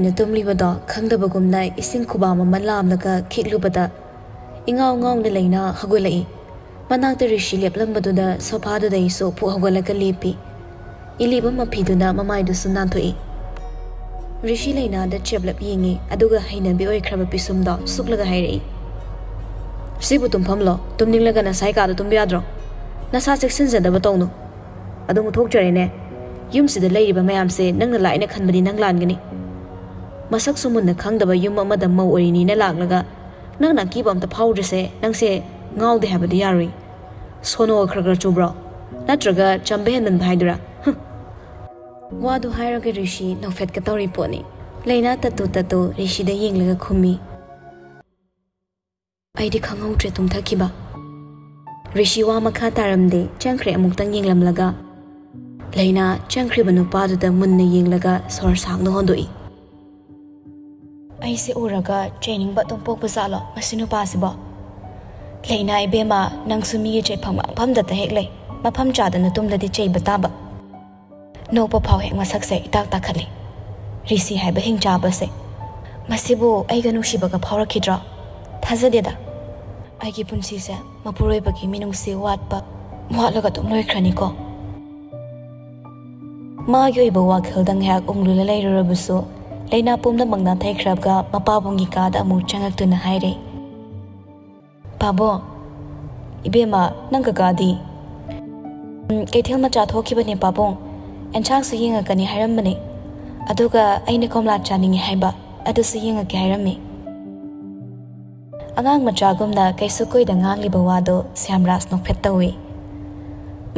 ngai tum li bado khang da bagum na ising khuba ma man lam laka khit lu bada ingau ngau na leina hagoi lai manak te rishi lep lam badu da sofa du dai so pu hagoi laka lepi iliba ma phi du na mamai du sunan thoi rishi leina da cheblap yingi aduga haina bi oi khraba pisum da suklaga hairei sibu tum phamlo tum ninglaga na sai ka da tum biadro na sa section zada batong no adung thok chare ne yum si da leiri ba mayam se nang na lai na khan bani nang lan gani ꯃꯁꯛꯁꯨ ꯃꯨꯟꯅ ꯈꯪꯗꯕ ꯌꯨꯝ ꯑꯃꯗ ꯃꯧ ꯑꯣꯏꯔꯤꯅꯤꯅ ꯂꯥꯛꯂꯒ ꯅꯪꯅ ꯑꯀꯤꯕ ꯑꯝꯇ ꯐꯥꯎꯗ꯭ꯔꯤꯁꯦ ꯅꯪꯁꯦ ꯉꯥꯎꯗꯦ ꯍꯥꯏꯕꯗꯤ ꯌꯥꯔꯣꯏ ꯁꯣꯅꯣ ꯈꯔ ꯈꯔ ꯆꯨꯕ꯭ꯔꯣ ꯅꯠꯇ꯭ꯔꯒ ꯆꯝꯕ ꯍꯦꯟꯃꯟꯕ ꯍꯥꯏꯗꯨꯔꯥ ꯋꯥꯗꯨ ꯍꯥꯏꯔꯒ ꯔꯤꯁꯤ ꯅꯧꯐꯦꯠꯀ ꯇꯧꯔꯤ ꯄꯣꯠꯅꯤ ꯂꯩꯅꯥ ꯇꯠꯇꯨ ꯇꯠꯇꯨ ꯔꯤꯁꯤꯗ ꯌꯦꯡꯂꯒ ꯈꯨꯝꯃꯤ ꯑꯩꯗꯤ ꯈꯪꯍꯧꯗ꯭ꯔꯦ ꯇꯨꯝꯊꯈꯤꯕ ꯔꯤꯁꯤ ꯋꯥ ꯃꯈꯥ ꯇꯥꯔꯝꯗꯦ ꯆꯪꯈ꯭ꯔꯦ ꯑꯃꯨꯛꯇꯪ ꯌꯦꯡꯂꯝꯂꯒ ꯂꯩꯅꯥ ꯆꯪꯈ꯭ꯔꯤꯕ ꯅꯨꯄꯥꯗꯨꯗ ꯃꯨꯟꯅ ꯌꯦꯡꯂꯒ ꯁꯣꯔ ꯁꯥꯡꯅ ꯍꯣꯟꯗꯣꯛꯏ ꯑꯩꯁꯦ ꯎꯔꯒ ꯆꯩꯅꯤꯡꯕ ꯑꯗꯨꯝ ꯄꯣꯛꯄ ꯖꯥꯠꯂꯣ ꯃꯁꯤ ꯅꯨꯄꯥꯁꯤꯕꯣ ꯂꯩꯅꯥ ꯏꯕꯦꯝꯃ ꯅꯪꯁꯨ ꯃꯤꯒꯤ ꯆꯩꯐꯝ ꯃꯐꯝꯗꯇ ꯍꯦꯛ ꯂꯩ ꯃꯐꯝ ꯆꯥꯗꯅ ꯇꯨꯝꯂꯗꯤ ꯆꯩꯕ ꯇꯥꯕ ꯅꯣꯛꯄ ꯐꯥꯎ ꯍꯦꯛ ꯃꯁꯛꯁꯦ ꯏꯇꯥꯛ ꯇꯥꯈꯠꯂꯤ ꯔꯤꯁꯤ ꯍꯥꯏꯕ ꯍꯤꯡꯆꯥꯕꯁꯦ ꯃꯁꯤꯕꯨ ꯑꯩꯒ ꯅꯨꯡꯁꯤꯕꯒ ꯐꯥꯎꯔꯛꯈꯤꯗ꯭ꯔꯣ ꯊꯥꯖꯗꯦꯗ ꯑꯩꯒꯤ ꯄꯨꯟꯁꯤꯁꯦ ꯃꯄꯨꯔꯣꯏꯕꯒꯤ ꯃꯤꯅꯨꯡꯁꯤ ꯋꯥꯠꯄ ꯋꯥꯠꯂꯒ ꯑꯗꯨꯝ ꯂꯣꯏꯈ꯭ꯔꯅꯤꯀꯣ ꯃꯥꯒꯤ ꯑꯣꯏꯕ ꯋꯥꯈꯜꯗ ꯉꯥꯏꯍꯥꯛ ꯎꯪꯂꯨꯂ ꯂꯩꯔꯨꯔꯕꯁꯨ ꯂꯩꯅꯥ ꯄꯨꯝꯅꯃꯛ ꯅꯥꯟꯊꯩꯈ꯭ꯔꯕꯒ ꯃꯄꯥꯕꯨꯡꯒꯤ ꯀꯥꯗ ꯑꯃꯨꯛ ꯆꯪꯉꯛꯇꯨꯅ ꯍꯥꯏꯔꯦ ꯄꯥꯕꯣ ꯏꯕꯦꯝꯃ ꯅꯪ ꯀꯀꯥꯗꯤ ꯀꯩꯊꯦꯜ ꯃꯆꯥ ꯊꯣꯛꯈꯤꯕꯅꯦ ꯄꯥꯕꯨꯡ ꯑꯦꯟꯁꯥꯡꯁꯨ ꯌꯦꯡꯉꯛꯀꯅꯤ ꯍꯥꯏꯔꯝꯕꯅꯦ ꯑꯗꯨꯒ ꯑꯩꯅ ꯀꯣꯝꯂꯥ ꯆꯥꯅꯤꯡꯉꯦ ꯍꯥꯏꯕ ꯑꯗꯨꯁꯨ ꯌꯦꯡꯉꯛꯀꯦ ꯍꯥꯏꯔꯝꯃꯤ ꯑꯉꯥꯡ ꯃꯆꯥꯒꯨꯝꯅ ꯀꯩꯁꯨ ꯀꯨꯏꯗ ꯉꯥꯡꯂꯤꯕ ꯋꯥꯗꯣ ꯁ꯭ꯌꯥꯝꯔꯥꯖ ꯅꯣꯛꯐꯦꯠ ꯇꯧꯏ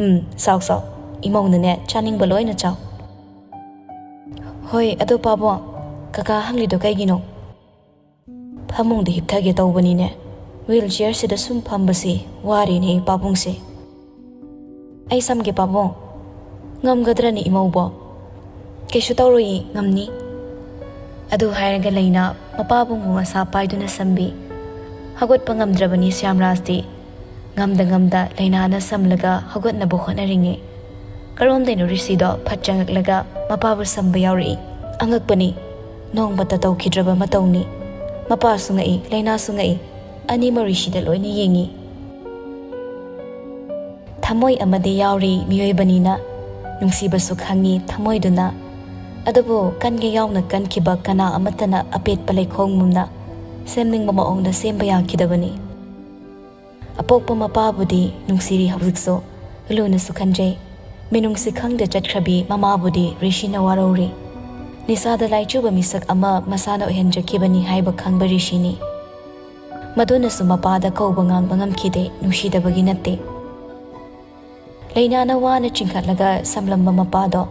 ꯎꯝ ꯆꯥꯎ ꯆꯥꯎ ꯏꯃꯧꯅꯅꯦ ꯆꯥꯅꯤꯡꯕ ꯂꯣꯏꯅ ꯆꯥꯎ ꯍꯣꯏ ꯑꯗꯣ ꯄꯥꯕꯣ ꯀꯀꯥ ꯍꯪꯂꯤꯗꯣ ꯀꯩꯒꯤꯅꯣ ꯐꯃꯨꯡꯗ ꯍꯤꯞꯊꯒꯦ ꯇꯧꯕꯅꯤꯅꯦ ꯋꯤꯜ ꯆꯤꯌꯔꯁꯤꯗ ꯁꯨꯝ ꯐꯝꯕꯁꯤ ꯋꯥꯔꯤꯅꯦ ꯄꯥꯕꯨꯡꯁꯦ ꯑꯩ ꯁꯝꯒꯦ ꯄꯥꯕꯨꯡ ꯉꯝꯒꯗ꯭ꯔꯅꯤ ꯏꯃꯧꯕꯣ ꯀꯩꯁꯨ ꯇꯧꯔꯣꯏꯌꯦ ꯉꯝꯅꯤ ꯑꯗꯨ ꯍꯥꯏꯔꯒ ꯂꯩꯅ ꯃꯄꯥꯕꯨꯡꯕꯨ ꯃꯁꯥ ꯄꯥꯏꯗꯨꯅ ꯁꯝꯕꯤ ꯍꯧꯒꯠꯄ ꯉꯝꯗ꯭ꯔꯕꯅꯤ ꯁ꯭ꯌꯥꯝꯔꯥꯖꯇꯤ ꯉꯝꯗ ꯉꯝꯗ ꯂꯩꯅꯥꯅ ꯁꯝꯂꯒ ꯍꯧꯒꯠꯅꯕ ꯍꯣꯠꯅꯔꯤꯉꯩ ꯀꯔꯣꯝꯗꯩꯅꯣ ꯔꯤꯁꯤꯗꯣ ꯐꯠ ꯆꯪꯉꯛꯂꯒ ꯃꯄꯥꯕꯨ ꯁꯝꯕ ꯌꯥꯎꯔꯛꯏ ꯑꯉꯛꯄꯅꯤ ꯅꯣꯡꯃꯇ ꯇꯧꯈꯤꯗ꯭ꯔꯕ ꯃꯇꯧꯅꯤ ꯃꯄꯥꯁꯨ ꯉꯛꯏ ꯂꯩꯅꯥꯁꯨ ꯉꯛꯏ ꯑꯅꯤꯃꯛ ꯔꯤꯁꯤꯗ ꯂꯣꯏꯅ ꯌꯦꯡꯉꯤ ꯊꯃꯣꯏ ꯑꯃꯗꯤ ꯌꯥꯎꯔꯤ ꯃꯤꯑꯣꯏꯕꯅꯤꯅ ꯅꯨꯡꯁꯤꯕꯁꯨ ꯈꯪꯉꯤ ꯊꯃꯣꯏꯗꯨꯅ ꯑꯗꯨꯕꯨ ꯀꯟꯒꯦ ꯌꯥꯎꯅ ꯀꯟꯈꯤꯕ ꯀꯅꯥ ꯑꯃꯠꯇꯅ ꯑꯄꯦꯠꯄ ꯂꯩꯈꯣꯡꯒꯨꯝꯅ ꯁꯦꯝꯅꯤꯡꯕ ꯃꯑꯣꯡꯗ ꯁꯦꯝꯕ ꯌꯥꯈꯤꯗꯕꯅꯤ ꯑꯄꯣꯛꯄ ꯃꯄꯥꯕꯨꯗꯤ ꯅꯨꯡꯁꯤꯔꯤ ꯍꯧꯖꯤꯛꯁꯨ ꯂꯨꯅꯁꯨ ꯈꯟꯖꯩ ꯃꯤꯅꯨꯡꯁꯤ ꯈꯪꯗ ꯆꯠꯈ꯭ꯔꯕꯤ ꯃꯃꯥꯕꯨꯗꯤ ꯔꯤꯁꯤꯅ ꯋꯥꯔꯧꯔꯤ ꯅꯤꯁꯥꯗ ꯂꯥꯏꯆꯨꯕ ꯃꯤꯁꯛ ꯑꯃ ꯃꯁꯥꯅ ꯑꯣꯏꯍꯟꯖꯈꯤꯕꯅꯤ ꯍꯥꯏꯕ ꯈꯪꯕ ꯔꯤꯁꯤꯅꯤ ꯃꯗꯨꯅꯁꯨ ꯃꯄꯥꯗ ꯀꯧꯕ ꯉꯥꯡꯕ ꯉꯝꯈꯤꯗꯦ ꯅꯨꯡꯁꯤꯗꯕꯒꯤ ꯅꯠꯇꯦ ꯂꯩꯅꯥꯅ ꯋꯥꯅ ꯆꯤꯡꯈꯠꯂꯒ ꯁꯝꯂꯝꯕ ꯃꯄꯥꯗꯣ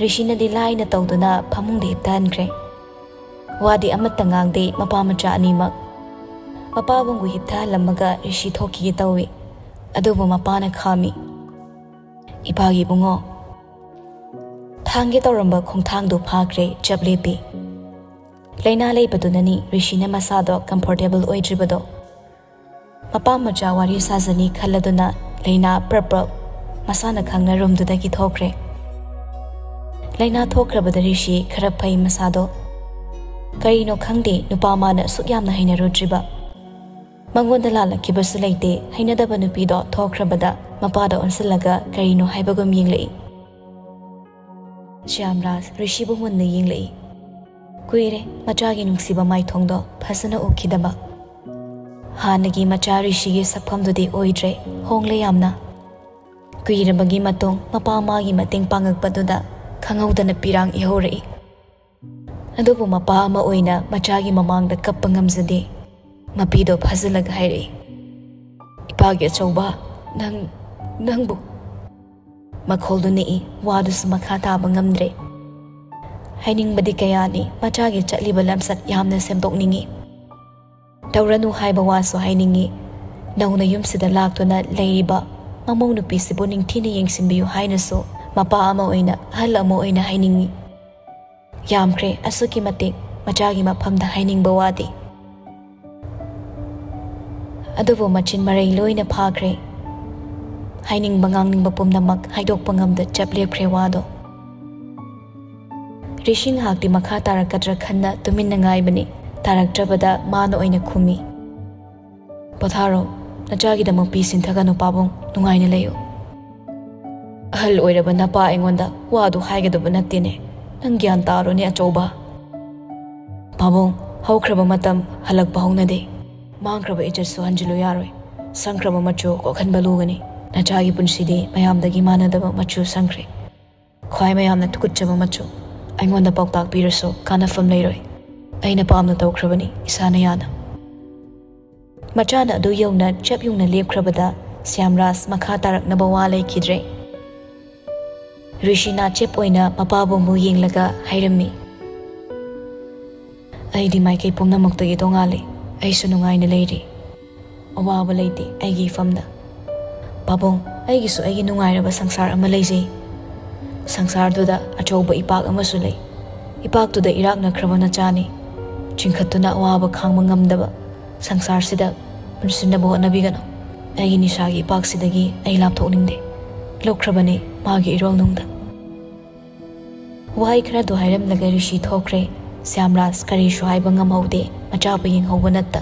ꯔꯤꯁꯤꯅꯗꯤ ꯂꯥꯏꯅ ꯇꯧꯗꯨꯅ ꯐꯃꯨꯡꯗ ꯍꯤꯞꯊꯍꯟꯈ꯭ꯔꯦ ꯋꯥꯗꯤ ꯑꯃꯠꯇ ꯉꯥꯡꯗꯦ ꯃꯄꯥ ꯃꯆꯥ ꯑꯅꯤꯃꯛ ꯃꯄꯥꯕꯨꯡꯕꯨ ꯍꯤꯞꯊꯍꯜꯂꯝꯃꯒ ꯔꯤꯁꯤ ꯊꯣꯛꯈꯤꯒꯦ ꯇꯧꯏ ꯑꯗꯨꯕꯨ ꯃꯄꯥꯅ ꯈꯥꯝꯃꯤ ꯏꯄꯥꯒꯤ ꯏꯕꯨꯡꯉꯣ ꯊꯥꯡꯒꯦ ꯇꯧꯔꯝꯕ ꯈꯣꯡꯊꯥꯡꯗꯨ ꯐꯥꯈ꯭ꯔꯦ ꯆꯞ ꯂꯦꯞꯄꯤ ꯂꯩꯅꯥ ꯂꯩꯕꯗꯨꯅꯅꯤ ꯔꯤꯁꯤꯅ ꯃꯁꯥꯗꯣ ꯀꯝꯐꯣꯔꯇꯦꯕꯜ ꯑꯣꯏꯗ꯭ꯔꯤꯕꯗꯣ ꯃꯄꯥ ꯃꯆꯥ ꯋꯥꯔꯤ ꯁꯥꯖꯅꯤ ꯈꯜꯂꯗꯨꯅ ꯂꯩꯅꯥ ꯄ꯭ꯔꯞ ꯃꯁꯥꯅ ꯈꯪꯅ ꯔꯨꯝꯗꯨꯗꯒꯤ ꯊꯣꯛꯈ꯭ꯔꯦ ꯂꯩꯅꯥ ꯊꯣꯛꯈ꯭ꯔꯕꯗ ꯔꯤꯁꯤ ꯈꯔ ꯐꯩ ꯃꯁꯥꯗꯣ ꯀꯔꯤꯅꯣ ꯈꯪꯗꯦ ꯅꯨꯄꯥ ꯃꯥꯅ ꯑꯁꯨꯛ ꯌꯥꯝꯅ ꯍꯩꯅꯔꯨꯗ꯭ꯔꯤꯕ ꯃꯉꯣꯟꯗ ꯂꯥꯜꯂꯛꯈꯤꯕꯁꯨ ꯂꯩꯇꯦ ꯍꯩꯅꯗꯕ ꯅꯨꯄꯤꯗꯣ ꯊꯣꯛꯈ꯭ꯔꯕꯗ ꯃꯄꯥꯗ ꯑꯣꯟꯁꯤꯜꯂꯒ ꯀꯔꯤꯅꯣ ꯍꯥꯏꯕꯒꯨꯝ ꯌꯦꯡꯂꯛꯏ श्यामराज ऋषिबुमन यिंगले कुरे मचागी नुसीब माइथोंदो फसना उखिदब हानगी मचा ऋषि के सफमदुदे ओइद्रे होंगले यामना कुइरबगी मतों मपा मागी मतेंग पांगकपदुदा खंगौदन पिरांग इहोरे अदुबु मपा अमा ओइना मचागी ममांगद कपंगमजदे मपीदो फजलग हाइरे इपागे चौबा नंग नंगबु ꯅꯪꯕꯨ ꯃꯈꯣꯜꯗꯨ ꯅꯤꯛꯏ ꯋꯥꯗꯨꯁꯨ ꯃꯈꯥ ꯇꯥꯕ ꯉꯝꯗ꯭ꯔꯦ ꯍꯥꯏꯅꯤꯡꯕꯗꯤ ꯀꯌꯥꯅꯤ ꯃꯆꯥꯒꯤ ꯆꯠꯂꯤꯕ ꯂꯝꯆꯠ ꯌꯥꯝꯅ ꯁꯦꯝꯗꯣꯛꯅꯤꯡꯉꯤ ꯇꯧꯔꯅꯨ ꯍꯥꯏꯕ ꯋꯥꯁꯨ ꯍꯥꯏꯅꯤꯡꯉꯤ ꯅꯧꯅ ꯌꯨꯝꯁꯤꯗ ꯂꯥꯛꯇꯨꯅ ꯂꯩꯔꯤꯕ ꯃꯃꯧ ꯅꯨꯄꯤꯁꯤꯕꯨ ꯅꯤꯡꯊꯤꯅ ꯌꯦꯡꯁꯤꯟꯕꯤꯌꯨ ꯍꯥꯏꯅꯁꯨ ꯃꯄꯥ ꯑꯃ ꯑꯣꯏꯅ ꯑꯍꯜ ꯑꯃ ꯑꯣꯏꯅ ꯍꯥꯏꯅꯤꯡꯉꯤ ꯌꯥꯝꯈ꯭ꯔꯦ ꯑꯁꯨꯛꯀꯤ ꯃꯇꯤꯛ ꯃꯆꯥꯒꯤ ꯃꯐꯝꯗ ꯍꯥꯏꯅꯤꯡꯕ ꯋꯥꯗꯤ ꯑꯗꯨꯕꯨ ꯃꯆꯤꯟ ꯃꯔꯩ ꯂꯣꯏꯅ ꯐꯥꯈ꯭ꯔꯦ ꯍꯥꯏꯅꯤꯡꯕ ꯉꯥꯡꯅꯤꯡꯕ ꯄꯨꯝꯅꯃꯛ ꯍꯥꯏꯗꯣꯛꯄ ꯉꯝꯗ ꯆꯞ ꯂꯦꯞꯈ꯭ꯔꯦ ꯋꯥꯗꯣ ꯔꯤꯁꯤ ꯉꯥꯏꯍꯥꯛꯇꯤ ꯃꯈꯥ ꯇꯥꯔꯛꯀꯗ꯭ꯔꯥ ꯈꯟꯅ ꯇꯨꯃꯤꯟꯅ ꯉꯥꯏꯕꯅꯤ ꯇꯥꯔꯛꯇ꯭ꯔꯕꯗ ꯃꯥꯅ ꯑꯣꯏꯅ ꯈꯨꯝꯃꯤ ꯄꯣꯊꯥꯔꯣ ꯅꯆꯥꯒꯤꯗꯃꯛ ꯄꯤ ꯁꯤꯟꯊꯒꯅꯨ ꯄꯥꯕꯨꯡ ꯅꯨꯡꯉꯥꯏꯅ ꯂꯩꯌꯨ ꯑꯍꯜ ꯑꯣꯏꯔꯕ ꯅꯄꯥ ꯑꯩꯉꯣꯟꯗ ꯋꯥꯗꯨ ꯍꯥꯏꯒꯗꯕ ꯅꯠꯇꯦꯅꯦ ꯅꯪ ꯒ꯭ꯌꯥꯟ ꯇꯥꯔꯣꯅꯦ ꯑꯆꯧꯕ ꯄꯥꯕꯨꯡ ꯍꯧꯈ꯭ꯔꯕ ꯃꯇꯝ ꯍꯜꯂꯛꯄ ꯍꯧꯅꯗꯦ ꯃꯥꯡꯈ꯭ꯔꯕ ꯏꯖꯠꯁꯨ ꯍꯟꯖꯤꯜꯂꯨ ꯌꯥꯔꯣꯏ ꯁꯪꯈ꯭ꯔꯕ ꯃꯆꯨ ꯀꯣꯛꯍꯟꯕ ꯂꯨꯒꯅꯤ ꯅꯆꯥꯒꯤ ꯄꯨꯟꯁꯤꯗꯤ ꯃꯌꯥꯝꯗꯒꯤ ꯃꯥꯟꯅꯗꯕ ꯃꯆꯨ ꯁꯪꯈ꯭ꯔꯦ ꯈ꯭ꯋꯥꯏ ꯃꯌꯥꯝꯅ ꯊꯨꯀꯠꯆꯕ ꯃꯆꯨ ꯑꯩꯉꯣꯟꯗ ꯄꯥꯎꯇꯥꯛ ꯄꯤꯔꯁꯨ ꯀꯥꯟꯅꯐꯝ ꯂꯩꯔꯣꯏ ꯑꯩꯅ ꯄꯥꯝꯅ ꯇꯧꯈ꯭ꯔꯕꯅꯤ ꯏꯁꯥꯅ ꯌꯥꯅ ꯃꯆꯥꯅ ꯑꯗꯨ ꯌꯧꯅ ꯆꯞ ꯌꯨꯡꯅ ꯂꯦꯞꯈ꯭ꯔꯕꯗ ꯁ꯭ꯌꯥꯝꯔꯥꯖ ꯃꯈꯥ ꯇꯥꯔꯛꯅꯕ ꯋꯥ ꯂꯩꯈꯤꯗ꯭ꯔꯦ ꯔꯤꯁꯤꯅꯥ ꯆꯦꯞ ꯑꯣꯏꯅ ꯃꯄꯥꯕꯨꯡꯕꯨ ꯌꯦꯡꯂꯒ ꯍꯥꯏꯔꯝꯃꯤ ꯑꯩꯗꯤ ꯃꯥꯏꯀꯩ ꯄꯨꯝꯅꯃꯛꯇꯒꯤ ꯇꯣꯉꯥꯜꯂꯤ ꯑꯩꯁꯨ ꯅꯨꯡꯉꯥꯏꯅ ꯂꯩꯔꯤ ꯑꯋꯥꯕ ꯂꯩꯇꯦ ꯑꯩꯒꯤ ꯏꯐꯝꯗ ꯄꯥꯕꯨꯡ ꯑꯩꯒꯤꯁꯨ ꯑꯩꯒꯤ ꯅꯨꯡꯉꯥꯏꯔꯕ ꯁꯪꯁꯥꯔ ꯑꯃ ꯂꯩꯖꯩ ꯁꯪꯁꯥꯔꯗꯨꯗ ꯑꯆꯧꯕ ꯏꯄꯥꯛ ꯑꯃꯁꯨ ꯂꯩ ꯏꯄꯥꯛꯇꯨꯗ ꯏꯔꯥꯛꯅꯈ꯭ꯔꯕ ꯅꯆꯥꯅꯤ ꯆꯤꯡꯈꯠꯇꯨꯅ ꯑꯋꯥꯕ ꯈꯥꯡꯕ ꯉꯝꯗꯕ ꯁꯪꯁꯥꯔꯁꯤꯗ ꯄꯨꯟꯁꯤꯟꯅꯕ ꯍꯣꯠꯅꯕꯤꯒꯅꯨ ꯑꯩꯒꯤ ꯅꯤꯁꯥꯒꯤ ꯏꯄꯥꯛꯁꯤꯗꯒꯤ ꯑꯩ ꯂꯥꯞꯊꯣꯛꯅꯤꯡꯗꯦ ꯂꯧꯈ꯭ꯔꯕꯅꯤ ꯃꯥꯒꯤ ꯏꯔꯣꯜꯅꯨꯡꯗ ꯋꯥꯍꯩ ꯈꯔꯗꯣ ꯍꯥꯏꯔꯝꯂꯒ ꯔꯤꯁꯤ ꯊꯣꯛꯈ꯭ꯔꯦ ꯁ꯭ꯌꯥꯝꯔꯥꯖ ꯀꯔꯤꯁꯨ ꯍꯥꯏꯕ ꯉꯝꯍꯧꯗꯦ ꯃꯆꯥꯕꯨ ꯌꯦꯡꯍꯧꯕ ꯅꯠꯇ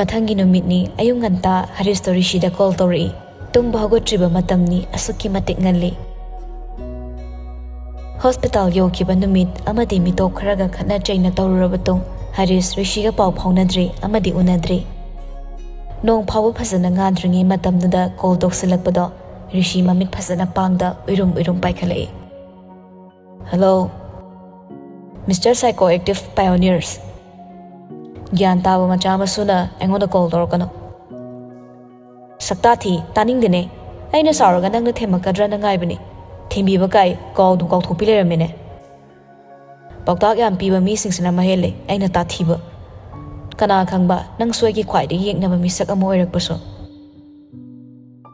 ꯃꯊꯪꯒꯤ ꯅꯨꯃꯤꯠꯅꯤ ꯑꯌꯨꯛ ꯉꯟꯇꯥ ꯍꯔꯤꯁꯇꯣ ꯔꯤꯁꯤꯗ ꯀꯣꯜ ꯇꯧꯔꯛꯏ ꯇꯨꯝꯕ ꯍꯧꯒꯠꯇ꯭ꯔꯤꯕ ꯃꯇꯝꯅꯤ ꯑꯁꯨꯛꯀꯤ ꯃꯇꯤꯛ ꯉꯜꯂꯤ ꯍꯣꯁꯄꯤꯇꯥꯜ ꯌꯧꯈꯤꯕ ꯅꯨꯃꯤꯠ ꯑꯃꯗꯤ ꯃꯤꯇꯣꯞ ꯈꯔꯒ ꯈꯠꯅ ꯆꯩꯅ ꯇꯧꯔꯨꯔꯕ ꯃꯇꯨꯡ ꯍꯔꯤꯁ ꯔꯤꯁꯤꯒ ꯄꯥꯎ ꯐꯥꯎꯅꯗ꯭ꯔꯤ ꯑꯃꯗꯤ ꯎꯅꯗ꯭ꯔꯤ ꯅꯣꯡ ꯐꯥꯎꯕ ꯐꯖꯅ ꯉꯥꯟꯗ꯭ꯔꯤꯉꯩ ꯃꯇꯝꯗꯨꯗ ꯀꯣꯜ ꯇꯧꯁꯤꯜꯂꯛꯄꯗꯣ ꯔꯤꯁꯤ ꯃꯃꯤꯠ ꯐꯖꯅ ꯄꯥꯡꯗ ꯎꯏꯔꯨꯝ ꯎꯏꯔꯨꯝ ꯄꯥꯏꯈꯠꯂꯛꯏ ꯍꯜꯂꯣ ꯃꯤꯁꯇꯔ ꯁꯥꯏꯀꯣ ꯑꯦꯛꯇꯤꯚ ꯄꯥꯏꯑꯣꯅꯤꯌꯔꯁ ꯒ꯭ꯌꯥꯟ ꯇꯥꯕ ꯃꯆꯥ ꯃꯁꯨꯅ ꯑꯩꯉꯣꯟꯗ ꯀꯣꯜ ꯇꯧꯔꯛꯀꯅꯨ ꯁꯛꯇꯥ ꯊꯤ ꯇꯥꯅꯤꯡꯗꯦꯅꯦ ꯑꯩꯅ ꯁꯥꯎꯔꯒ ꯅꯪꯅ ꯊꯦꯝꯃꯛꯀꯗ꯭ꯔꯅ ꯉꯥꯏꯕꯅꯤ ꯊꯦꯝꯕꯤꯕ ꯀꯥꯏ ꯀꯥꯎꯗꯨ ꯀꯥꯎꯊꯣꯛꯄꯤ ꯂꯩꯔꯝꯃꯤꯅꯦ ꯄꯥꯎꯇꯥꯛ ꯌꯥꯝ ꯄꯤꯕ ꯃꯤꯁꯤꯡꯁꯤꯅ ꯃꯍꯦꯜꯂꯦ ꯑꯩꯅ ꯇꯥꯊꯤꯕ ꯀꯅꯥ ꯈꯪꯕ ꯅꯪꯁꯨ ꯑꯩꯒꯤ ꯈ꯭ꯋꯥꯏꯗꯒꯤ ꯌꯦꯛꯅꯕ ꯃꯤꯁꯛ ꯑꯃ ꯑꯣꯏꯔꯛꯄꯁꯨ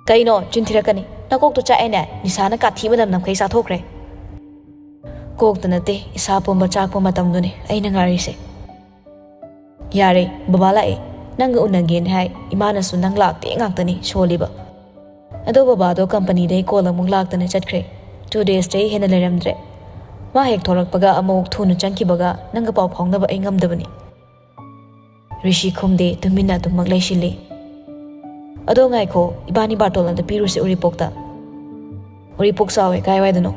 ꯀꯩꯅꯣ ꯆꯤꯟꯊꯤꯔꯛꯀꯅꯤ ꯅꯀꯣꯛꯇꯣ ꯆꯥꯛꯑꯦꯅꯦ ꯅꯤꯁꯥꯅ ꯀꯥꯊꯤꯕꯗ ꯅꯝꯈꯩ ꯆꯥꯊꯣꯛꯈ꯭ꯔꯦ ꯀꯣꯛꯇ ꯅꯠꯇꯦ ꯏꯁꯥ ꯄꯨꯝꯕ ꯆꯥꯛꯄ ꯃꯇꯝꯗꯨꯅꯤ ꯑꯩꯅ ꯉꯥꯏꯔꯤꯁꯦ Yari, baba lai. Nanga unangin hai, imana su nang lak ti ngak tani sholi ba. Ado baba do company day kola mung lak tani chat kre. Two days day hena leram dre. Ma hek thorak baga amok thunu chanki baga nanga pau phong na ba ingam dabani. Rishi khumde tumina tumak lai shili. Ado ngai ko ibani batol and piru se uripok ta. Uripok sawe kai wai dano.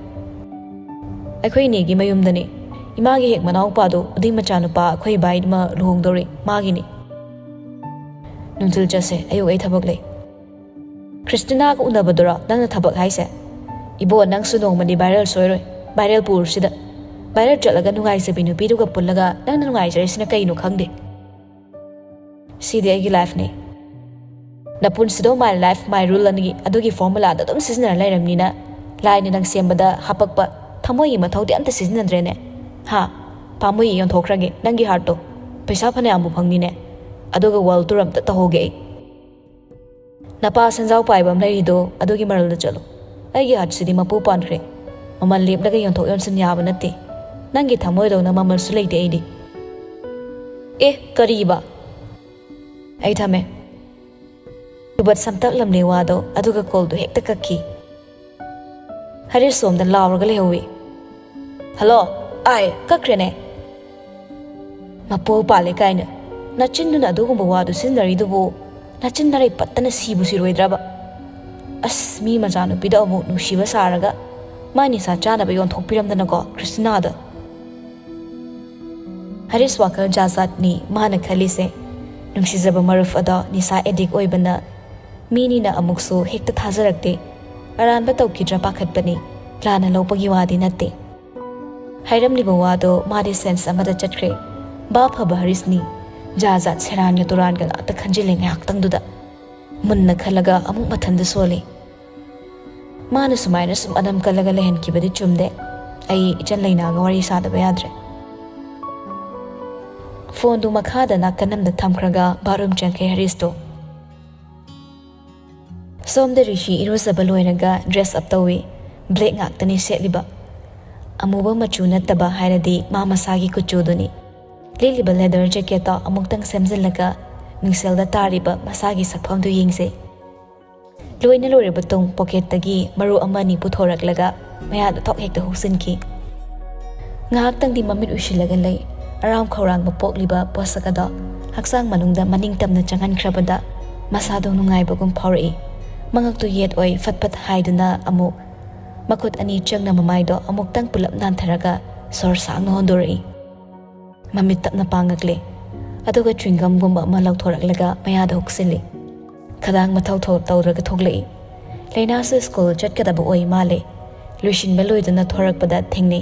Akhoi negi mayum dani. ꯏꯃꯥꯒꯤ ꯍꯦꯛ ꯃꯅꯥꯎꯄꯥꯗꯣ ꯑꯗꯨꯏ ꯃꯆꯥꯅꯨꯄꯥ ꯑꯩꯈꯣꯏ ꯏꯕꯥꯏ ꯑꯃ ꯂꯨꯍꯣꯡꯗꯧꯔꯤ ꯃꯥꯒꯤꯅꯤ ꯅꯨꯡꯊꯤꯜ ꯆꯠꯁꯦ ꯑꯌꯨꯛ ꯑꯩ ꯊꯕꯛ ꯂꯩ ꯈ꯭ꯔꯤꯁꯇꯤꯅꯥꯒ ꯎꯅꯕꯗꯨꯔꯣ ꯅꯪꯅ ꯊꯕꯛ ꯍꯥꯏꯁꯦ ꯏꯕꯣ ꯅꯪꯁꯨ ꯅꯣꯡꯃꯗꯤ ꯚꯥꯏꯔꯦꯜ ꯁꯣꯏꯔꯣꯏ ꯚꯥꯏꯔꯦꯜ ꯄꯨꯔꯁꯤꯗ ꯚꯥꯏꯔꯦꯜ ꯆꯠꯂꯒ ꯅꯨꯡꯉꯥꯏꯖꯕꯤ ꯅꯨꯄꯤꯗꯨꯒ ꯄꯨꯜꯂꯒ ꯅꯪꯅ ꯅꯨꯡꯉꯥꯏꯖꯔꯤꯁꯤꯅ ꯀꯩꯅꯣ ꯈꯪꯗꯦ ꯁꯤꯗꯤ ꯑꯩꯒꯤ ꯂꯥꯏꯐꯅꯤ ꯅꯄꯨꯟꯁꯤꯗꯣ ꯃꯥꯏ ꯂꯥꯏꯐ ꯃꯥꯏ ꯔꯨꯜ ꯑꯅꯤꯒꯤ ꯑꯗꯨꯒꯤ ꯐꯣꯔꯃꯨꯂꯥꯗꯣ ꯑꯗꯨꯝ ꯁꯤꯖꯤꯟꯅꯔ ꯂꯩꯔꯝꯅꯤꯅ ꯂꯥꯏꯅ ꯅꯪ ꯁꯦꯝꯕꯗ ꯍꯥꯄꯛꯄ ꯊꯃꯣꯏꯒꯤ ꯃꯊꯧꯗꯤ ꯑꯝꯇ ꯁꯤꯖꯤꯟꯅꯗ꯭ꯔꯦꯅꯦ ꯍꯥ ꯄꯥꯝꯃꯨꯏ ꯌꯣꯟꯊꯣꯛꯈ꯭ꯔꯒꯦ ꯅꯪꯒꯤ ꯍꯥꯔꯠꯇꯣ ꯄꯩꯁꯥ ꯐꯅꯌꯥꯝꯕꯨ ꯐꯪꯅꯤꯅꯦ ꯑꯗꯨꯒ ꯋꯥꯔꯜ ꯇꯨꯔ ꯑꯝꯇ ꯇꯧꯍꯧꯒꯦ ꯑꯩ ꯅꯄꯥ ꯁꯦꯟꯖꯥꯎ ꯄꯥꯏꯕ ꯑꯃ ꯂꯩꯔꯤꯗꯣ ꯑꯗꯨꯒꯤ ꯃꯔꯜꯗ ꯆꯠꯂꯨ ꯑꯩꯒꯤ ꯍꯥꯔꯠꯁꯤꯗꯤ ꯃꯄꯨ ꯄꯥꯟꯈ꯭ꯔꯦ ꯃꯃꯜ ꯂꯦꯞꯂꯒ ꯌꯣꯟꯊꯣꯛ ꯌꯣꯟꯁꯤꯟ ꯌꯥꯕ ꯅꯠꯇꯦ ꯅꯪꯒꯤ ꯊꯃꯣꯏꯗꯧꯅ ꯃꯃꯜꯁꯨ ꯂꯩꯇꯦ ꯑꯩꯗꯤ ꯑꯦ ꯀꯔꯤꯕ ꯑꯩ ꯊꯝꯃꯦ ꯌꯨꯕꯠ ꯁꯝꯇꯛꯂꯝꯂꯦ ꯋꯥꯗꯣ ꯑꯗꯨꯒ ꯀꯣꯜꯗꯣ ꯍꯦꯛꯇ ꯀꯛꯈꯤ ꯍꯔꯤꯁ ꯁꯣꯝꯗ ꯂꯥꯎꯔꯒ ꯂꯩꯍꯧꯏ ꯍꯜꯂꯣ ꯑꯥꯏ ꯀꯛꯈ꯭ꯔꯦꯅꯦ ꯃꯄꯨ ꯄꯥꯜꯂꯦ ꯀꯥꯏꯅ ꯅꯆꯤꯟꯗꯨꯅ ꯑꯗꯨꯒꯨꯝꯕ ꯋꯥꯗꯨ ꯁꯤꯖꯤꯟꯅꯔꯤꯗꯨꯕꯨ ꯅꯆꯤꯟ ꯅꯔꯩ ꯄꯠꯇꯅ ꯁꯤꯕꯨ ꯁꯤꯔꯣꯏꯗ꯭ꯔꯕ ꯑꯁ ꯃꯤ ꯃꯆꯥꯅꯨꯄꯤꯗ ꯑꯃꯨꯛ ꯅꯨꯡꯁꯤꯕ ꯁꯥꯔꯒ ꯃꯥ ꯅꯤꯁꯥ ꯆꯥꯅꯕ ꯌꯣꯟꯊꯣꯛꯄꯤꯔꯝꯗꯅꯀꯣ ꯈ꯭ꯔꯤꯁꯇꯤꯅꯥꯗ ꯍꯔꯤꯁ ꯋꯥꯈꯜ ꯖꯥꯠ ꯖꯥꯠꯅꯤ ꯃꯥꯅ ꯈꯜꯂꯤꯁꯦ ꯅꯨꯡꯁꯤꯖꯕ ꯃꯔꯨꯞ ꯑꯗꯣ ꯅꯤꯁꯥ ꯑꯦꯗꯤꯛ ꯑꯣꯏꯕꯅ ꯃꯤꯅꯤꯅ ꯑꯃꯨꯛꯁꯨ ꯍꯦꯛꯇ ꯊꯥꯖꯔꯛꯇꯦ ꯑꯔꯥꯟꯕ ꯇꯧꯈꯤꯗ꯭ꯔꯥ ꯄꯥꯈꯠꯄꯅꯤ ꯂꯥꯟꯅ ꯂꯧꯕꯒꯤ ꯋꯥꯗꯤ ꯅꯠꯇꯦ ꯍꯥꯏꯔꯝꯂꯤꯕ ꯋꯥꯗꯣ ꯃꯥꯗꯤ ꯁꯦꯟꯁ ꯑꯃꯗ ꯆꯠꯈ꯭ꯔꯦ ꯕꯥ ꯐꯕ ꯍꯔꯤꯁꯅꯤ ꯖꯥ ꯖꯥꯠ ꯁꯦꯔꯥꯟꯒ ꯇꯨꯔꯥꯟꯒ ꯉꯥꯛꯇ ꯈꯟꯖꯤꯜꯂꯦ ꯉꯥꯏꯍꯥꯛꯇꯪꯗꯨꯗ ꯃꯨꯟꯅ ꯈꯜꯂꯒ ꯑꯃꯨꯛ ꯃꯊꯟꯗ ꯁꯣꯜꯂꯤ ꯃꯥꯅ ꯁꯨꯃꯥꯏꯅ ꯁꯨꯝ ꯑꯅꯝ ꯀꯜꯂꯒ ꯂꯩꯍꯟꯈꯤꯕꯗꯤ ꯆꯨꯝꯗꯦ ꯑꯩ ꯏꯆꯟ ꯂꯩꯅꯥꯒ ꯋꯥꯔꯤ ꯁꯥꯗꯕ ꯌꯥꯗ꯭ꯔꯦ ꯐꯣꯟꯗꯨ ꯃꯈꯥꯗ ꯅꯥꯀꯟ ꯑꯃꯗ ꯊꯝꯈ꯭ꯔꯒ ꯕꯥꯠꯔꯨꯝ ꯆꯪꯈ꯭ꯔꯦ ꯍꯔꯤꯁꯇꯣ ꯁꯣꯝꯗ ꯔꯤꯁꯤ ꯏꯔꯨꯖꯕ ꯂꯣꯏꯔꯒ ꯗ꯭ꯔꯦꯁ ꯑꯞ ꯇꯧꯏ ꯕ꯭ꯂꯦꯛ ꯉꯥꯛꯇꯅꯤ ꯁꯦꯠꯂꯤꯕ ꯑꯃꯨꯕ ꯃꯆꯨ ꯅꯠꯇꯕ ꯍꯥꯏꯔꯗꯤ ꯃꯥ ꯃꯁꯥꯒꯤ ꯀꯨꯆꯨꯗꯨꯅꯤ ꯂꯤꯠꯂꯤꯕ ꯂꯦꯗꯔ ꯖꯦꯀꯦꯠꯇꯣ ꯑꯃꯨꯛꯇꯪ ꯁꯦꯝꯖꯤꯜꯂꯒ ꯃꯤꯡꯁꯦꯜꯗ ꯇꯥꯔꯤꯕ ꯃꯁꯥꯒꯤ ꯁꯛꯐꯝꯗꯨ ꯌꯦꯡꯖꯩ ꯂꯣꯏꯅ ꯂꯣꯏꯔꯕ ꯇꯨꯡ ꯄꯣꯀꯦꯠꯇꯒꯤ ꯃꯔꯨ ꯑꯃꯅꯤ ꯄꯨꯊꯣꯔꯛꯂꯒ ꯃꯌꯥꯗ ꯊꯣꯛ ꯍꯦꯛꯇ ꯍꯨꯛꯆꯤꯟꯈꯤ ꯉꯥꯏꯍꯥꯛꯇꯪꯗꯤ ꯃꯃꯤꯠ ꯎꯏꯁꯤꯜꯂꯒ ꯂꯩ ꯑꯔꯥꯝ ꯈꯧꯔꯥꯡꯕ ꯄꯣꯛꯂꯤꯕ ꯄꯣꯠꯁꯛ ꯑꯗꯣ ꯍꯛꯆꯥꯡ ꯃꯅꯨꯡꯗ ꯃꯅꯤꯡ ꯇꯝꯅ ꯆꯪꯍꯟꯈ꯭ꯔꯕꯗ ꯃꯁꯥꯗꯣ ꯅꯨꯡꯉꯥꯏꯕꯒꯨꯝ ꯐꯥꯎꯔꯛꯏ ꯃꯉꯛꯇꯨ ꯌꯦꯠ ꯑꯣꯏ ꯐꯠ ꯐꯠ ꯍꯥꯏꯗꯨꯅ ꯑꯃꯨꯛ makut ani chang na mamai do amok tang pulap nan tharaga sor sang no hondori mamit tap na pangagle aduga chewing gumba ma lak thorak laga maya da huksili khadang mathau thor tawraga thoglei leina se school chatkadaba oi male luishin beloi dana thorak pada thingne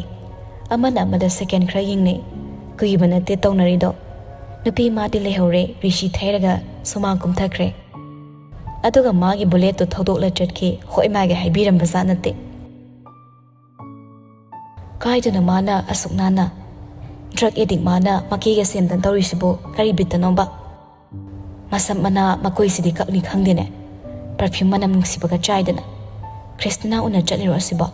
amana amada second crying ne. Kuibana te tawnari do. Nupi ma ti lehore rishi thairaga suma kumthakre aduga ma gi bullet to thodok la chatke hoi ma ge haibiram bazanate ꯀꯥꯏꯗꯅ ꯃꯥꯅ ꯑꯁꯨꯛ ꯅꯥꯟꯅ ꯗ꯭ꯔꯒ ꯑꯦꯗꯤꯛ ꯃꯥꯅ ꯃꯀꯦꯒ ꯁꯦꯝꯗꯅ ꯇꯧꯔꯤꯁꯤꯕꯨ ꯀꯔꯤ ꯕꯤꯠꯇꯅꯣꯕ ꯃꯁꯝ ꯃꯅꯥ ꯃꯀꯣꯏꯁꯤꯗꯤ ꯀꯛꯅꯤ ꯈꯪꯗꯦꯅꯦ ꯄꯔꯐ꯭ꯌꯨꯝ ꯃꯅꯝ ꯅꯨꯡꯁꯤꯕꯒ ꯆꯥꯏꯗꯅ ꯈ꯭ꯔꯤꯁꯇꯤꯅꯥ ꯎꯅ ꯆꯠꯂꯤꯔꯣ ꯑꯁꯤꯕꯣ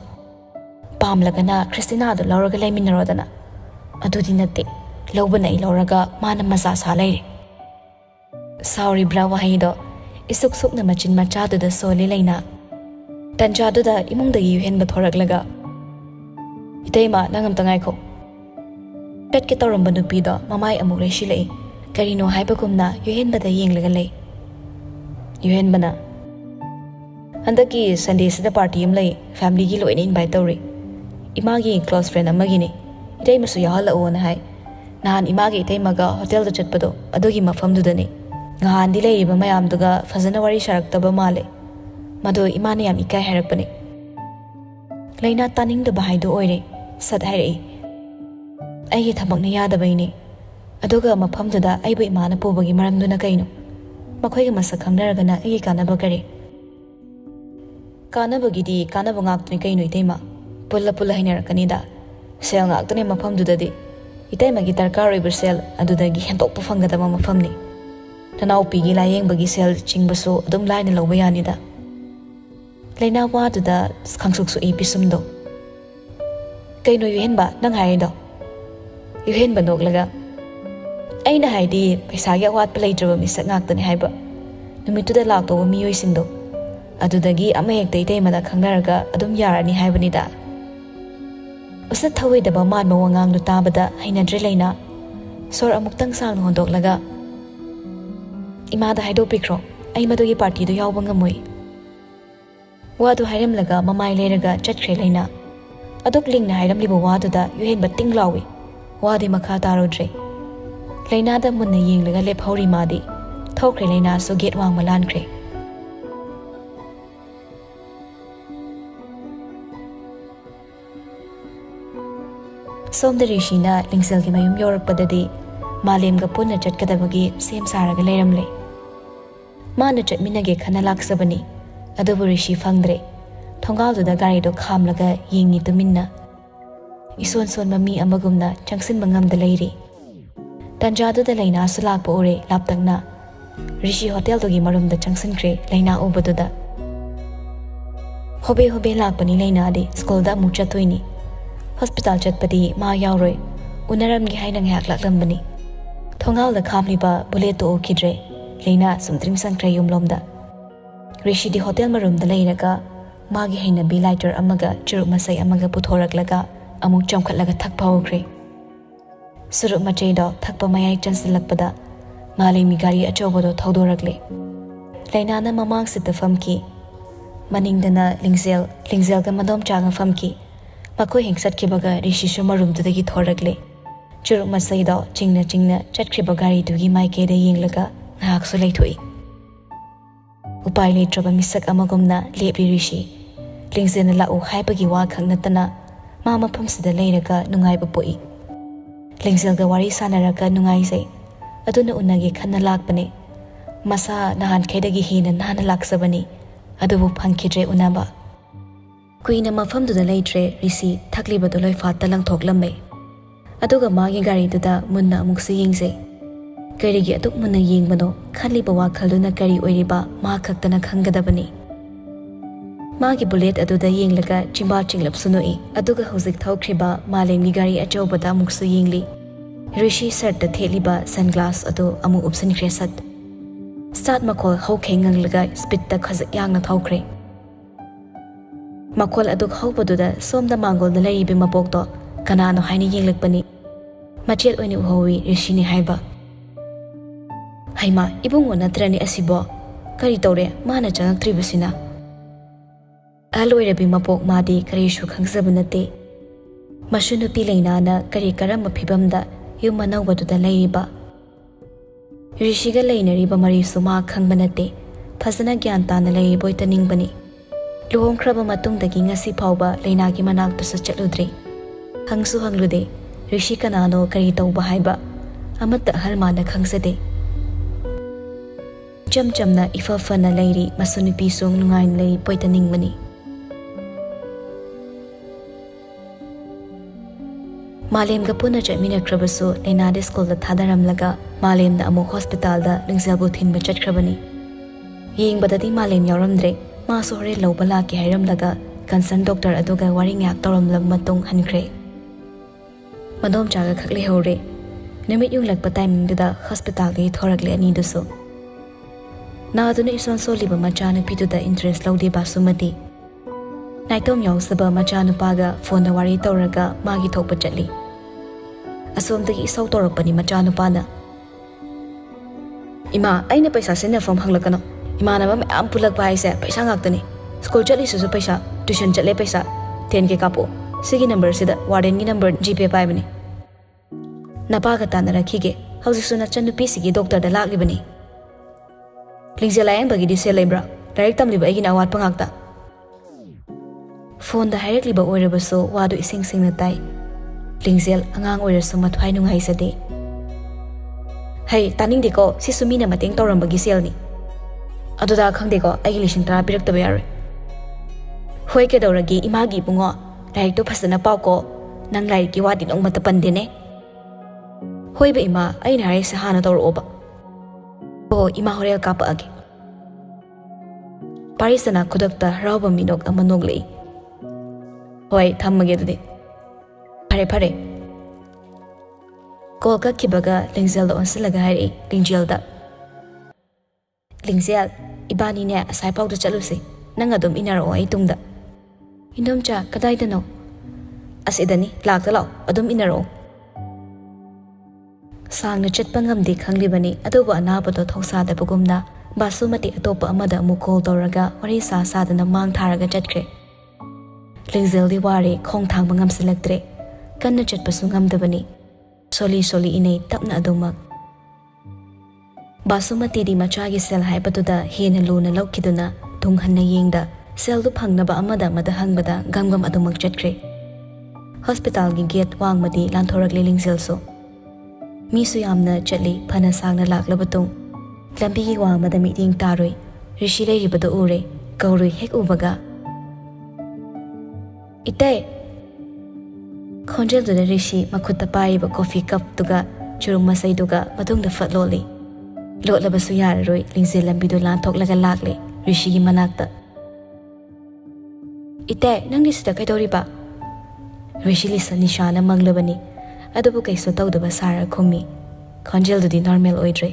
ꯄꯥꯝꯂꯒꯅ ꯈ꯭ꯔꯤꯁꯇꯤꯅꯥꯗꯣ ꯂꯧꯔꯒ ꯂꯩꯃꯤꯟꯅꯔꯣꯗꯅ ꯑꯗꯨꯗꯤ ꯅꯠꯇꯦ ꯂꯧꯕꯅ ꯑꯩ ꯂꯧꯔꯒ ꯃꯥꯅ ꯃꯆꯥ ꯁꯥ ꯂꯩꯔꯦ ꯁꯥꯎꯔꯤꯕ꯭ꯔꯥ ꯋꯥꯍꯩꯗꯣ ꯏꯁꯨꯛ ꯁꯨꯛꯅ ꯃꯆꯤꯟ ꯃꯆꯥꯗꯨꯗ ꯁꯣꯜꯂꯤ ꯂꯩꯅꯥ ꯇꯟꯖꯥꯗꯨꯗ ꯏꯃꯨꯡꯗꯒꯤ ꯌꯨꯍꯦꯟꯕ ꯊꯣꯔꯛꯂꯒ Itay ma, nangam tangay ko. Kat kita ramba nupido, mamay amok lay sila eh. Karino hai pa kumna, yuhin ba da yeng lagan lay? Yuhin ba na? Handaki Sunday sida party yam lay, family gi loin invite tawri. Ima gi close friend amma gi ne. Itay masu yahal la uwan hai. Nahan ima gi itay maga hotel da chatpado, ado gi mafam du da ne. Ngahan di lay iba mayam duga fazana wari sharak taba ma lay. Mado ima ne yam ikay harak pa ne. Laina taning da bahay do oire. ꯁꯠ ꯍꯥꯏꯔꯛꯏ ꯑꯩꯒꯤ ꯊꯕꯛꯅ ꯌꯥꯗꯕꯩꯅꯤ ꯑꯗꯨꯒ ꯃꯐꯝꯗꯨꯗ ꯑꯩꯕꯨ ꯏꯃꯥꯅ ꯄꯨꯕꯒꯤ ꯃꯔꯝꯗꯨꯅ ꯀꯩꯅꯣ ꯃꯈꯣꯏꯒ ꯃꯁꯛ ꯈꯪꯅꯔꯒꯅ ꯑꯩꯒꯤ ꯀꯥꯟꯅꯕ ꯀꯔꯤ ꯀꯥꯟꯅꯕꯒꯤꯗꯤ ꯀꯥꯟꯅꯕ ꯉꯥꯛꯇꯅꯤ ꯀꯩꯅꯣ ꯏꯇꯩꯃ ꯄꯨꯜꯂ ꯄꯨꯜꯂ ꯍꯩꯅꯔꯛꯀꯅꯤꯗ ꯁꯦꯜ ꯉꯥꯛꯇꯅꯦ ꯃꯐꯝꯗꯨꯗꯗꯤ ꯏꯇꯩꯃꯒꯤ ꯗꯔꯀꯥꯔ ꯑꯣꯏꯕ ꯁꯦꯜ ꯑꯗꯨꯗꯒꯤ ꯍꯦꯟꯗꯣꯛꯄ ꯐꯪꯒꯗꯕ ꯃꯐꯝꯅꯤ ꯅꯅꯥꯎꯄꯤꯒꯤ ꯂꯥꯌꯦꯡꯕꯒꯤ ꯁꯦꯜ ꯆꯤꯡꯕꯁꯨ ꯑꯗꯨꯝ ꯂꯥꯏꯅ ꯂꯧꯕ ꯌꯥꯅꯤꯗ ꯂꯩꯅꯥ ꯋꯥꯗꯨꯗ ꯈꯪꯁꯨꯛ ꯁꯨꯛꯏ ꯄꯤꯁꯨꯝꯗꯣ ꯀꯩꯅꯣ ꯌꯨꯍꯦꯟꯕ ꯅꯪ ꯍꯥꯏꯔꯤꯗꯣ ꯌꯨꯍꯦꯟꯕ ꯅꯣꯛꯂꯒ ꯑꯩꯅ ꯍꯥꯏꯗꯤ ꯄꯩꯁꯥꯒꯤ ꯑꯋꯥꯠꯄ ꯂꯩꯇ꯭ꯔꯕ ꯃꯤꯁꯛ ꯉꯥꯛꯇꯅꯤ ꯍꯥꯏꯕ ꯅꯨꯃꯤꯠꯇꯨꯗ ꯂꯥꯛꯇꯧꯕ ꯃꯤꯑꯣꯏꯁꯤꯡꯗꯣ ꯑꯗꯨꯗꯒꯤ ꯑꯃ ꯍꯦꯛꯇ ꯏꯇꯩꯃꯗ ꯈꯪꯅꯔꯒ ꯑꯗꯨꯝ ꯌꯥꯔꯅꯤ ꯍꯥꯏꯕꯅꯤꯗ ꯎꯁꯠ ꯊꯧꯑꯣꯏꯗꯕ ꯃꯥꯟꯕ ꯋꯥꯉꯥꯡꯗꯨ ꯇꯥꯕꯗ ꯍꯩꯅꯗ꯭ꯔꯦ ꯂꯩꯅꯥ ꯁꯣꯔ ꯑꯃꯨꯛꯇꯪ ꯁꯥꯡꯅ ꯍꯣꯟꯗꯣꯛꯂꯒ ꯏꯃꯥꯗ ꯍꯥꯏꯗꯣꯛꯄꯤꯈ꯭ꯔꯣ ꯑꯩ ꯃꯗꯨꯒꯤ ꯄꯥꯔꯇꯤꯗꯨ ꯌꯥꯎꯕ ꯉꯝꯃꯣꯏ ꯋꯥꯗꯨ ꯍꯥꯏꯔꯝꯂꯒ ꯃꯃꯥꯏ ꯂꯩꯔꯒ ꯆꯠꯈ꯭ꯔꯦ ꯂꯩꯅꯥ ꯑꯗꯨꯛ ꯂꯤꯡꯅ ꯍꯥꯏꯔꯝꯂꯤꯕ ꯋꯥꯗꯨꯗ ꯌꯨꯍꯦꯟꯕ ꯇꯤꯡ ꯂꯥꯎꯏ ꯋꯥꯗꯤ ꯃꯈꯥ ꯇꯥꯔꯨꯗ꯭ꯔꯦ ꯂꯩꯅꯥꯗ ꯃꯨꯟꯅ ꯌꯦꯡꯂꯒ ꯂꯦꯞꯍꯧꯔꯤ ꯃꯥꯗꯤ ꯊꯧꯈ꯭ꯔꯦ ꯂꯩꯅꯥꯁꯨ ꯒꯦꯠ ꯋꯥꯡꯃ ꯂꯥꯟꯈ꯭ꯔꯦ ꯁꯣꯝꯗ ꯔꯤꯁꯤꯅ ꯂꯤꯡꯁꯦꯜꯒꯤ ꯃꯌꯨꯝ ꯌꯧꯔꯛꯄꯗꯗꯤ ꯃꯥꯂꯦꯝꯒ ꯄꯨꯟꯅ ꯆꯠꯀꯗꯕꯒꯤ ꯁꯦꯝ ꯁꯥꯔꯒ ꯂꯩꯔꯝꯂꯦ ꯃꯥꯅ ꯆꯠꯃꯤꯟꯅꯒꯦ ꯈꯟꯅ ꯂꯥꯛꯆꯕꯅꯤ ꯑꯗꯨꯕꯨ ꯔꯤꯁꯤ ꯐꯪꯗ꯭ꯔꯦ ꯊꯣꯡꯒꯥꯜꯗꯨꯗ ꯒꯥꯔꯤꯗꯣ ꯈꯥꯝꯂꯒ ꯌꯦꯡꯉꯤ ꯇꯨꯃꯤꯟꯅ ꯏꯁꯣꯟ ꯁꯣꯟꯕ ꯃꯤ ꯑꯃꯒꯨꯝꯅ ꯆꯪꯁꯤꯟꯕ ꯉꯝꯗ ꯂꯩꯔꯤ ꯇꯟꯖꯥꯗꯨꯗ ꯂꯩꯅꯥꯁꯨ ꯂꯥꯛꯄ ꯎꯔꯦ ꯂꯥꯞꯇꯛꯅ ꯔꯤꯁꯤ ꯍꯣꯇꯦꯜꯗꯨꯒꯤ ꯃꯔꯨꯝꯗ ꯆꯪꯁꯤꯟꯈ꯭ꯔꯦ ꯂꯩꯅꯥ ꯎꯕꯗꯨꯗ ꯍꯣꯕꯦ ꯍꯣꯕꯦ ꯂꯥꯛꯄꯅꯤ ꯂꯩꯅꯥꯗꯤ ꯁ꯭ꯀꯨꯜꯗ ꯑꯃꯨꯛ ꯆꯠꯇꯣꯏꯅꯤ ꯍꯣꯁꯄꯤꯇꯥꯜ ꯆꯠꯄꯗꯤ ꯃꯥ ꯌꯥꯎꯔꯣꯏ ꯎꯅꯔꯝꯒꯦ ꯍꯥꯏꯅ ꯉꯥꯏꯍꯥꯛ ꯂꯥꯛꯂꯝꯕꯅꯤ ꯊꯣꯡꯒꯥꯜꯗ ꯈꯥꯝꯂꯤꯕ ꯕꯨꯂꯦꯠꯇꯨ ꯎꯈꯤꯗ꯭ꯔꯦ ꯂꯩꯅꯥ ꯁꯨꯝꯇ꯭ꯔꯤꯡ ꯆꯪꯈ꯭ꯔꯦ ꯌꯨꯝꯂꯣꯝꯗ ꯔꯤꯁꯤꯗꯤ ꯍꯣꯇꯦꯜ ꯃꯔꯨꯝꯗ ꯂꯩꯔꯒ ꯃꯥꯒꯤ ꯍꯩꯅꯕꯤ ꯂꯥꯏꯇꯔ ꯑꯃꯒ ꯆꯨꯔꯨꯞ ꯃꯆꯩ ꯑꯃꯒ ꯄꯨꯊꯣꯔꯛꯂꯒ ꯑꯃꯨꯛ ꯆꯣꯡꯈꯠꯂꯒ ꯊꯛꯄ ꯍꯧꯈ꯭ꯔꯦ ꯁꯨꯔꯨꯞ ꯃꯆꯩꯗꯣ ꯊꯛꯄ ꯃꯌꯥꯏ ꯆꯟꯁꯤꯜꯂꯛꯄꯗ ꯃꯥꯂꯦꯝꯒꯤ ꯒꯥꯔꯤ ꯑꯆꯧꯕꯗꯣ ꯊꯧꯗꯣꯔꯛꯂꯦ ꯂꯩꯅꯥꯅ ꯃꯃꯥꯡ ꯁꯤꯠꯇ ꯐꯝꯈꯤ ꯃꯅꯤꯡꯗꯅ ꯂꯤꯡꯖꯦꯜ ꯂꯤꯡꯖꯦꯜꯒ ꯃꯗꯣꯝꯆꯥꯒ ꯐꯝꯈꯤ ꯃꯈꯣꯏ ꯍꯦꯛ ꯆꯠꯈꯤꯕꯒ ꯔꯤꯁꯤꯁꯨ ꯃꯔꯨꯝꯗꯨꯗꯒꯤ ꯊꯣꯔꯛꯂꯦ ꯆꯨꯔꯨꯞ ꯃꯆꯩꯗꯣ ꯆꯤꯡꯅ ꯆꯤꯡꯅ ꯆꯠꯈ꯭ꯔꯤꯕ ꯒꯥꯔꯤꯗꯨꯒꯤ ꯃꯥꯏꯀꯩꯗ ꯌꯦꯡꯂꯒ ꯉꯥꯏꯍꯥꯛꯁꯨ ꯂꯩꯊꯣꯛꯏ ꯎꯄꯥꯏ ꯂꯩꯇ꯭ꯔꯕ ꯃꯤꯁꯛ ꯑꯃꯒꯨꯝꯅ ꯂꯦꯞꯂꯤ ꯔꯤꯁꯤ ꯂꯤꯡꯖꯦꯜꯅ ꯂꯥꯛꯎ ꯍꯥꯏꯕꯒꯤ ꯋꯥ ꯈꯛ ꯅꯠꯇꯅ ꯃꯥ ꯃꯐꯝꯁꯤꯗ ꯂꯩꯔꯒ ꯅꯨꯡꯉꯥꯏꯕ ꯄꯣꯛꯏ ꯂꯤꯡꯖꯦꯜꯒ ꯋꯥꯔꯤ ꯁꯥꯟꯅꯔꯒ ꯅꯨꯡꯉꯥꯏꯖꯩ ꯑꯗꯨꯅ ꯎꯅꯒꯦ ꯈꯟꯅ ꯂꯥꯛꯄꯅꯦ ꯃꯁꯥ ꯅꯍꯥꯟꯈꯩꯗꯒꯤ ꯍꯦꯟꯅ ꯅꯥꯟꯅ ꯂꯥꯛꯆꯕꯅꯤ ꯑꯗꯨꯕꯨ ꯐꯪꯈꯤꯗ꯭ꯔꯦ ꯎꯅꯕ ꯀꯨꯏꯅ ꯃꯐꯝꯗꯨꯗ ꯂꯩꯇ꯭ꯔꯦ ꯔꯤꯁꯤ ꯊꯛꯂꯤꯕꯗꯨ ꯂꯣꯏꯐꯥꯠꯇ ꯂꯪꯊꯣꯛꯂꯝꯃꯦ ꯑꯗꯨꯒ ꯃꯥꯒꯤ ꯒꯥꯔꯤꯗꯨꯗ ꯃꯨꯟꯅ ꯑꯃꯨꯛꯁꯨ ꯌꯦꯡꯖꯩ ꯀꯔꯤꯒꯤ ꯑꯗꯨꯛ ꯃꯨꯟꯅ ꯌꯦꯡꯕꯅꯣ ꯈꯜꯂꯤꯕ ꯋꯥꯈꯜꯗꯨꯅ ꯀꯔꯤ ꯑꯣꯏꯔꯤꯕ ꯃꯥ ꯈꯛꯇꯅ ꯈꯪꯒꯗꯕꯅꯤ ꯃꯥꯒꯤ ꯕꯨꯂꯦꯠ ꯑꯗꯨꯗ ꯌꯦꯡꯂꯒ ꯆꯤꯡꯕꯥ ꯆꯤꯡꯂꯞꯁꯨ ꯅꯣꯛꯏ ꯑꯗꯨꯒ ꯍꯧꯖꯤꯛ ꯊꯧꯈ꯭ꯔꯤꯕ ꯃꯥꯂꯦꯝꯒꯤ ꯒꯥꯔꯤ ꯑꯆꯧꯕꯗ ꯑꯃꯨꯛꯁꯨ ꯌꯦꯡꯂꯤ ꯔꯤꯁꯤ ꯁꯔꯠꯇ ꯊꯦꯠꯂꯤꯕ ꯁꯟꯒ꯭ꯂꯥꯁ ꯑꯗꯨ ꯑꯃꯨꯛ ꯎꯞꯁꯤꯟꯈ꯭ꯔꯦ ꯁꯠ ꯁ꯭ꯇꯥꯔꯠ ꯃꯈꯣꯜ ꯍꯧꯈꯩ ꯉꯪꯂꯒ ꯁ꯭ꯄꯤꯠꯇ ꯈꯖꯤꯛ ꯌꯥꯡꯅ ꯊꯧꯈ꯭ꯔꯦ ꯃꯈꯣꯜ ꯑꯗꯨ ꯍꯧꯕꯗꯨꯗ ꯁꯣꯝꯗ ꯃꯥꯡꯒꯣꯜꯗ ꯂꯩꯔꯤꯕ ꯃꯕꯣꯛꯇꯣ ꯀꯅꯥꯅꯣ ꯍꯥꯏꯅ ꯌꯦꯡꯂꯛꯄꯅꯤ ꯃꯆꯦꯠ ꯑꯣꯏꯅ ꯎꯍꯧꯋꯤ ꯔꯤꯁꯤꯅꯤ ꯍꯥꯏꯕ ꯍꯩꯃꯥ ꯏꯕꯨꯡꯉꯣ ꯅꯠꯇ꯭ꯔꯅꯤ ꯑꯁꯤꯕꯣ ꯀꯔꯤ ꯇꯧꯔꯦ ꯃꯥꯅ ꯆꯪꯉꯛꯇ꯭ꯔꯤꯕꯁꯤꯅ ꯑꯍꯜ ꯑꯣꯏꯔꯕꯤ ꯃꯄꯣꯛ ꯃꯥꯗꯤ ꯀꯔꯤꯁꯨ ꯈꯪꯖꯕ ꯅꯠꯇꯦ ꯃꯁꯨ ꯅꯨꯄꯤ ꯂꯩꯅꯥꯅ ꯀꯔꯤ ꯀꯔꯝꯕ ꯐꯤꯕꯝꯗ ꯌꯨꯝ ꯑꯅꯧꯕꯗꯨꯗ ꯂꯩꯔꯤꯕ ꯔꯤꯁꯤꯒ ꯂꯩꯅꯔꯤꯕ ꯃꯔꯤꯁꯨ ꯃꯥ ꯈꯪꯕ ꯅꯠꯇꯦ ꯐꯖꯅ ꯒ꯭ꯌꯥꯟ ꯇꯥꯅ ꯂꯩꯔꯤꯕꯣꯏ ꯇꯅꯤꯡꯕꯅꯤ ꯂꯨꯍꯣꯡꯈ꯭ꯔꯕ ꯃꯇꯨꯡꯗꯒꯤ ꯉꯁꯤ ꯐꯥꯎꯕ ꯂꯩꯅꯥꯒꯤ ꯃꯅꯥꯛꯇꯁꯨ ꯆꯠꯂꯨꯗ꯭ꯔꯤ ꯍꯪꯁꯨ ꯍꯪꯂꯨꯗꯦ ꯔꯤꯁꯤ ꯀꯅꯥꯅꯣ ꯀꯔꯤ ꯇꯧꯕ ꯍꯥꯏꯕ ꯑꯃꯠꯇ ꯑꯍꯜ ꯃꯥꯅ ꯈꯪꯖꯗꯦ ꯏꯆꯝ ꯆꯝꯅ ꯏꯐ ꯐꯅ ꯂꯩꯔꯤ ꯃꯁꯨ ꯅꯨꯄꯤꯁꯨ ꯅꯨꯡꯉꯥꯏꯅ ꯂꯩ ꯄꯣꯏꯇꯅꯤꯡꯕꯅꯤ मालेमगा पुनः चटमीनक्रबसु नैनादे स्कूल थादरमलगा मालेमना अमुक हॉस्पिटलदा लिंगजाबु थिनब मालेम यौरमद्रे मासु हरे लाके हाइरमलगा कंसर्न डॉक्टर अदुगा वारिंग याक तौरमलब मतुंग हनख्रे मदोम चाग खकले हौरे निमित युंग लगब टाइमिंगदा हॉस्पिटलगे थोरगले अनीदुसु नादुने इसन सोलिबा मचाने पितुदा इंटरेस्ट लौदे बासुमती नाइटोम यौसबा मचानुपागा फ़ोन वारी तौरगा मागी थोपचली ꯑꯁꯣꯝꯗꯒꯤ ꯏꯁꯧ ꯇꯧꯔꯛꯄꯅꯤ ꯃꯆꯥꯅꯨꯄꯥꯅ ꯏꯃꯥ ꯑꯩꯅ ꯄꯩꯁꯥ ꯁꯤꯟꯅꯐꯝ ꯍꯪꯂꯛꯀꯅꯣ ꯏꯃꯥꯟꯅꯕ ꯃꯌꯥꯝ ꯄꯨꯜꯂꯛꯄ ꯍꯥꯏꯁꯦ ꯄꯩꯁꯥ ꯉꯥꯛꯇꯅꯤ ꯁ꯭ꯀꯨꯜ ꯆꯠꯂꯤꯁꯤꯁꯨ ꯄꯩꯁꯥ ꯇꯨꯏꯁꯟ ꯆꯠꯂꯦ ꯄꯩꯁꯥ ꯇꯦꯟ ꯀꯦ ꯀꯥꯞꯄꯣ ꯁꯤꯒꯤ ꯅꯝꯕꯔꯁꯤꯗ ꯋꯥꯔꯗꯦꯟꯒꯤ ꯅꯝꯕꯔ ꯖꯤꯄꯦ ꯄꯥꯏꯕꯅꯤ ꯅꯄꯥꯒ ꯇꯥꯟꯅꯔꯛꯈꯤꯒꯦ ꯍꯧꯖꯤꯛꯁꯨ ꯅꯆꯟꯅꯨꯄꯤꯁꯤꯒꯤ ꯗꯣꯛꯇꯔꯗ ꯂꯥꯛꯂꯤꯕꯅꯤ ꯂꯤꯡꯖꯦꯜ ꯂꯥꯌꯦꯡꯕꯒꯤꯗꯤ ꯁꯦꯜ ꯂꯩꯕ꯭ꯔꯥ ꯂꯥꯏꯔꯤꯛ ꯇꯝꯂꯤꯕ ꯑꯩꯒꯤꯅ ꯑꯋꯥꯠꯄ ꯉꯥꯛꯇ ꯐꯣꯟꯗ ꯍꯥꯏꯔꯛꯂꯤꯕ ꯑꯣꯏꯔꯕꯁꯨ ꯋꯥꯗꯨ ꯏꯁꯤꯡ ꯁꯤꯡꯅ ꯇꯥꯏ lingzel, angang oirasu mathwai nungai sade hei taning deko si sumi na mateng toram bagi sel ni adu da khang deko ai lishin tra pirak tabe yar hoi ke dawragi imagi bungo lai to phasana pau ko, nang lai ki wadi nong mata pande eh. ne hoi be ima? Ai na sa hana dawr oba. O ima, horel kapa age parisana khudak ta rawba minok ama noglei hoi thammage dde phare phare cô các khi baga lingjel on sẽ laga hai lingjel da lingjel ibani ne sai pau da chalu si nang adum inar o ai tung da indom cha kadai da no asidani lak da law adum inar o sang na chet pangam di khang li bani adu ba na ba do thosa da bugum na basumati atopa amada mu call doraga wari sa sa da na mang tharaga chatkre lingjel di wari khong thang bangam selektre ꯀꯟꯅ ꯆꯠꯄꯁꯨ ꯉꯝꯗꯕꯅꯤ Solly Solly ꯏꯅꯩ ꯇꯞꯅ ꯑꯗꯨꯃꯛ ꯕꯥꯁꯨꯃꯇꯤꯗꯤ ꯃꯆꯥꯒꯤ ꯁꯦꯜ ꯍꯥꯏꯕꯗꯨꯗ ꯍꯦꯟꯅ ꯂꯨꯅ ꯂꯧꯈꯤꯗꯨꯅ ꯇꯨꯡꯍꯟꯅ ꯌꯦꯡꯗ ꯁꯦꯜꯗꯨ ꯐꯪꯅꯕ ꯑꯃꯗ ꯑꯃꯗ ꯍꯪꯕꯗ ꯒꯝꯒꯝ ꯑꯗꯨꯃꯛ ꯆꯠꯈ꯭ꯔꯦ ꯍꯣꯁꯄꯤꯇꯥꯜꯒꯤ ꯒꯦꯠ ꯋꯥꯡꯃꯗꯤ ꯂꯥꯟꯊꯣꯔꯛꯂꯦ ꯂꯤꯡꯖꯦꯜꯁꯨ ꯃꯤꯁꯨ ꯌꯥꯝꯅ ꯆꯠꯂꯤ ꯐꯅ ꯁꯥꯡꯅ ꯂꯥꯛꯂꯕ ꯇꯨꯡ ꯂꯝꯕꯤꯒꯤ ꯋꯥꯡꯃꯗ ꯃꯤꯠꯌꯦꯡ ꯇꯥꯔꯣꯏ ꯔꯤꯁꯤ ꯂꯩꯔꯤꯕꯗꯨ ꯎꯔꯦ ꯀꯧꯔꯨꯏ ꯍꯦꯛ ꯎꯕꯒ ꯏꯇꯩ khonjel du da rishi ma khut ta pari ba coffee cup tuga churum masai tuga matung da fat loli lot la basu yar roi lingse lambi do lan thok laga lakle rishi gi manak ta ite nang ni sita kai dori ba rishi li san nishana mangla bani adabu kai so tau da ba sara khumi khonjel du di normal oidre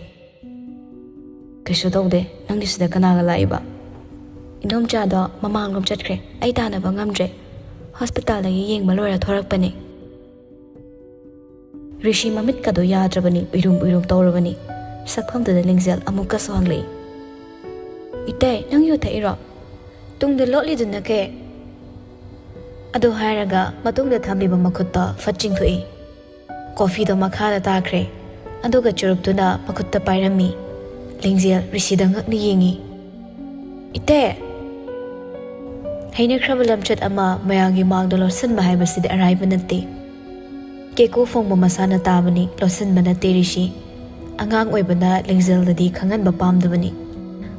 kai so tau de nang ni sita kana ga lai ba indom cha da mama ngom chat kre ai ta na ba ngam dre ꯍꯣꯁꯄꯤꯇꯥꯜꯗꯒꯤ ꯌꯦꯡꯕ ꯂꯣꯏꯔ ꯊꯣꯔꯛꯄꯅꯤ ꯔꯤꯁꯤ ꯃꯃꯤꯠꯀꯗꯣ ꯌꯥꯗ꯭ꯔꯕꯅꯤ ꯎꯏꯔꯨꯝ ꯎꯏꯔꯨꯝ ꯇꯧꯔꯕꯅꯤ ꯁꯛꯐꯝꯗꯨꯗ ꯂꯤꯡꯖꯦꯜ ꯑꯃꯨꯛꯀꯁꯨ ꯍꯪꯂꯛꯏ ꯏꯇꯩ ꯅꯪ ꯌꯨ ꯊꯛꯏꯔꯣ ꯇꯨꯡꯗ ꯂꯣꯠꯂꯤꯗꯨꯅ ꯀꯦ ꯑꯗꯨ ꯍꯥꯏꯔꯒ ꯃꯇꯨꯡꯗ ꯊꯝꯂꯤꯕ ꯃꯈꯨꯠꯇꯣ ꯐꯠ ꯆꯤꯡꯊꯣꯛꯏ ꯀꯣꯐꯤꯗꯣ ꯃꯈꯥꯗ ꯇꯥꯈ꯭ꯔꯦ ꯑꯗꯨꯒ ꯆꯨꯔꯨꯞꯇꯨꯅ ꯃꯈꯨꯠꯇ ꯄꯥꯏꯔꯝꯃꯤ ꯂꯤꯡꯖꯦꯜ ꯔꯤꯁꯤꯗ ꯉꯛꯅ ꯌꯦꯡꯉꯤ ꯏꯇꯦ ꯍꯩꯅꯈ꯭ꯔꯕ ꯂꯝꯆꯠ ꯑꯃ ꯃꯌꯥꯝꯒꯤ ꯃꯥꯡꯗ ꯂꯣꯠꯁꯤꯟꯕ ꯍꯥꯏꯕꯁꯤꯗꯤ ꯑꯔꯥꯏꯕ ꯅꯠꯇꯦ ꯀꯦꯀꯨ ꯐꯣꯡꯕ ꯃꯁꯥꯅ ꯇꯥꯕꯅꯤ ꯂꯣꯠꯁꯤꯟꯕ ꯅꯠꯇꯦ rishi angang oibana lengzel dadi khangan ba pam dabani